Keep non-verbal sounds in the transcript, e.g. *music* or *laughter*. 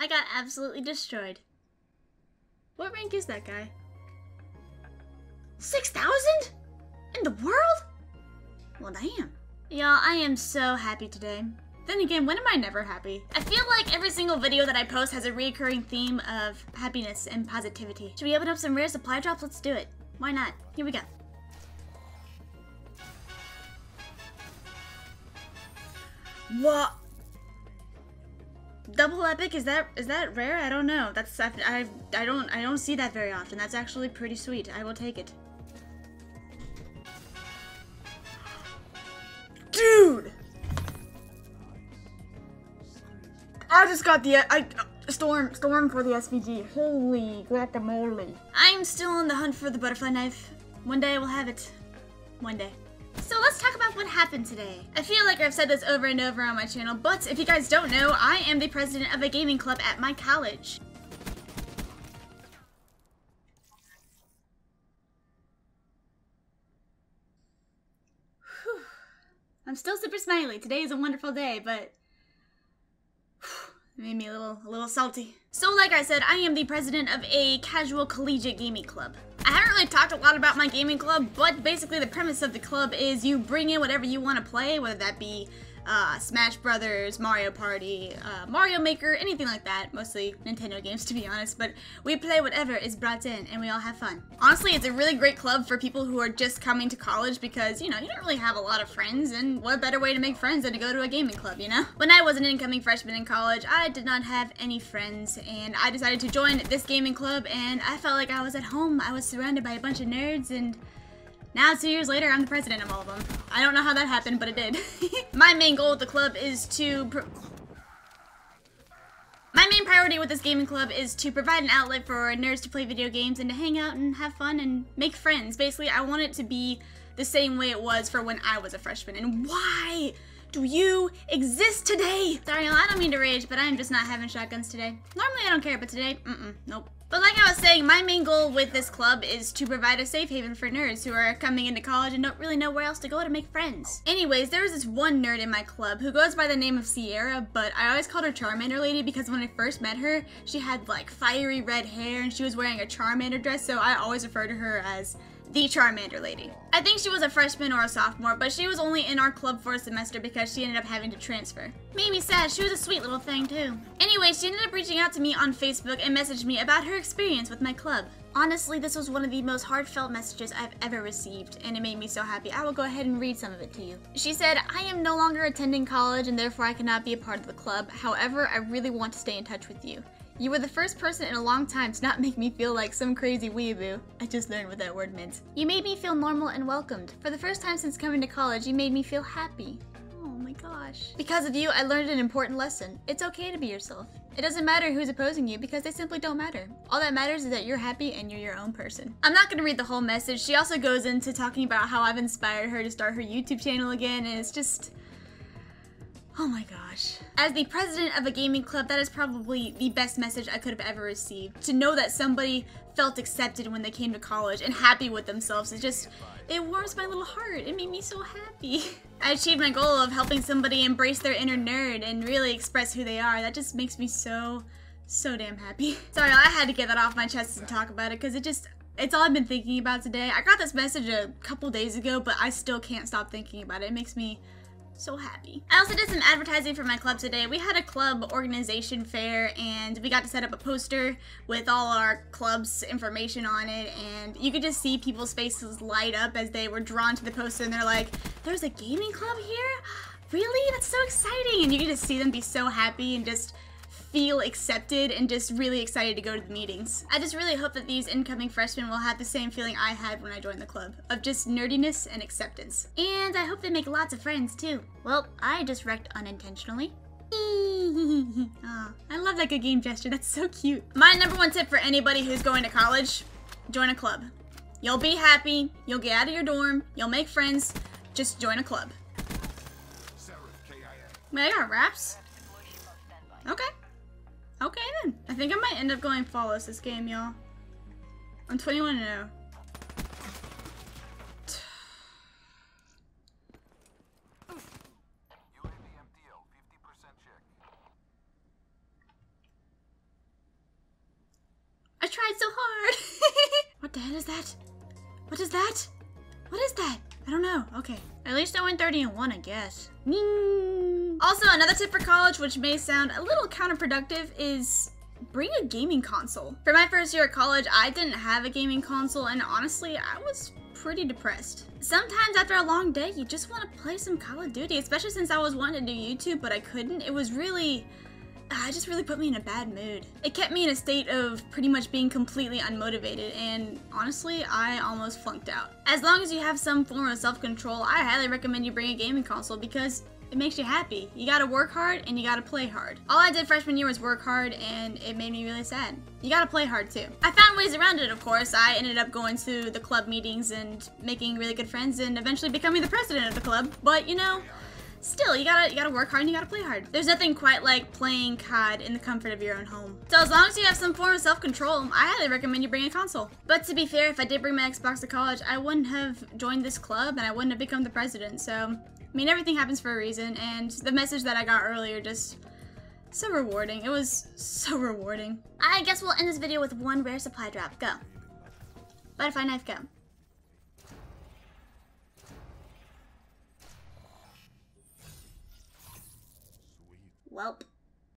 I got absolutely destroyed. What rank is that guy? 6,000? In the world? Well, damn. Y'all, I am so happy today. Then again, when am I never happy? I feel like every single video that I post has a recurring theme of happiness and positivity. Should we open up some rare supply drops? Let's do it. Why not? Here we go. What? Double epic is that is that rare? I don't know. That's I, I I don't I don't see that very often. That's actually pretty sweet. I will take it. Dude. I just got the I storm storm for the SVG. Holy guacamole! I'm still on the hunt for the butterfly knife. One day I will have it. One day. So let's talk about what happened today. I feel like I've said this over and over on my channel, but if you guys don't know, I am the president of a gaming club at my college. Whew. I'm still super smiley. Today is a wonderful day, but it made me a little a little salty. So like I said, I am the president of a casual collegiate gaming club. I haven't really talked a lot about my gaming club, but basically the premise of the club is you bring in whatever you want to play, whether that be uh, Smash Brothers, Mario Party, uh, Mario Maker, anything like that. Mostly Nintendo games, *laughs* to be honest. But we play whatever is brought in, and we all have fun. Honestly, it's a really great club for people who are just coming to college because, you know, you don't really have a lot of friends, and what better way to make friends than to go to a gaming club, you know? When I was an incoming freshman in college, I did not have any friends, and I decided to join this gaming club, and I felt like I was at home. I was surrounded by a bunch of nerds, and now, two years later, I'm the president of all of them. I don't know how that happened, but it did. *laughs* My main goal with the club is to... My main priority with this gaming club is to provide an outlet for nerds to play video games and to hang out and have fun and make friends. Basically, I want it to be the same way it was for when I was a freshman. And why do you exist today? Sorry, I don't mean to rage, but I'm just not having shotguns today. Normally I don't care, but today, mm-mm, nope. But like I was saying, my main goal with this club is to provide a safe haven for nerds who are coming into college and don't really know where else to go to make friends. Anyways, there was this one nerd in my club who goes by the name of Sierra, but I always called her Charmander Lady because when I first met her, she had like fiery red hair and she was wearing a Charmander dress, so I always refer to her as the Charmander lady. I think she was a freshman or a sophomore, but she was only in our club for a semester because she ended up having to transfer. Made me sad, she was a sweet little thing too. Anyway, she ended up reaching out to me on Facebook and messaged me about her experience with my club. Honestly, this was one of the most heartfelt messages I've ever received, and it made me so happy. I will go ahead and read some of it to you. She said, I am no longer attending college and therefore I cannot be a part of the club. However, I really want to stay in touch with you. You were the first person in a long time to not make me feel like some crazy weeaboo. I just learned what that word meant. You made me feel normal and welcomed. For the first time since coming to college, you made me feel happy. Oh my gosh. Because of you, I learned an important lesson. It's okay to be yourself. It doesn't matter who's opposing you because they simply don't matter. All that matters is that you're happy and you're your own person. I'm not gonna read the whole message. She also goes into talking about how I've inspired her to start her YouTube channel again and it's just Oh my gosh. As the president of a gaming club, that is probably the best message I could have ever received. To know that somebody felt accepted when they came to college and happy with themselves, it just, it warms my little heart. It made me so happy. *laughs* I achieved my goal of helping somebody embrace their inner nerd and really express who they are. That just makes me so, so damn happy. *laughs* Sorry, I had to get that off my chest and talk about it because it just, it's all I've been thinking about today. I got this message a couple days ago, but I still can't stop thinking about it. It makes me so happy. I also did some advertising for my club today. We had a club organization fair and we got to set up a poster with all our club's information on it and you could just see people's faces light up as they were drawn to the poster and they're like, there's a gaming club here? Really? That's so exciting! And you could just see them be so happy and just feel accepted and just really excited to go to the meetings. I just really hope that these incoming freshmen will have the same feeling I had when I joined the club, of just nerdiness and acceptance. And I hope they make lots of friends too. Well, I just wrecked unintentionally. *laughs* oh, I love that good game gesture, that's so cute. My number one tip for anybody who's going to college, join a club. You'll be happy, you'll get out of your dorm, you'll make friends, just join a club. Wait, I got raps? Okay then. I think I might end up going flawless this game, y'all. I'm 21 now. Oh. *sighs* I tried so hard. *laughs* what the hell is that? What is that? What is that? I don't know. Okay. At least I went 30 and 1, I guess. Ning. Also, another tip for college, which may sound a little counterproductive, is bring a gaming console. For my first year at college, I didn't have a gaming console, and honestly, I was pretty depressed. Sometimes after a long day, you just want to play some Call of Duty, especially since I was wanting to do YouTube, but I couldn't. It was really Ah, it just really put me in a bad mood. It kept me in a state of pretty much being completely unmotivated, and honestly, I almost flunked out. As long as you have some form of self-control, I highly recommend you bring a gaming console because it makes you happy. You gotta work hard and you gotta play hard. All I did freshman year was work hard and it made me really sad. You gotta play hard too. I found ways around it, of course. I ended up going to the club meetings and making really good friends and eventually becoming the president of the club. But you know, still, you gotta you gotta work hard and you gotta play hard. There's nothing quite like playing COD in the comfort of your own home. So as long as you have some form of self-control, I highly recommend you bring a console. But to be fair, if I did bring my Xbox to college, I wouldn't have joined this club and I wouldn't have become the president. So, I mean, everything happens for a reason, and the message that I got earlier just so rewarding. It was so rewarding. I guess we'll end this video with one rare supply drop. Go. Butterfly knife, go. Welp.